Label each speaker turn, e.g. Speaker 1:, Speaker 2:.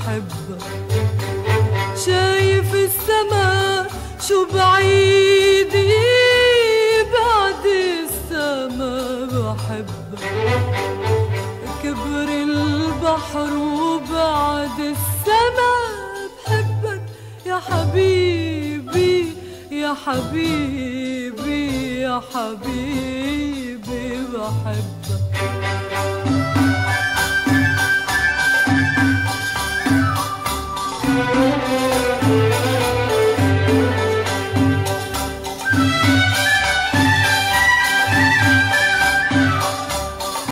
Speaker 1: بحبك شايف السما شو بعيد بعد السما بحبك كبر البحر وبعد السما بحبك. يا حبيبي يا حبيبي يا حبيبي بحبك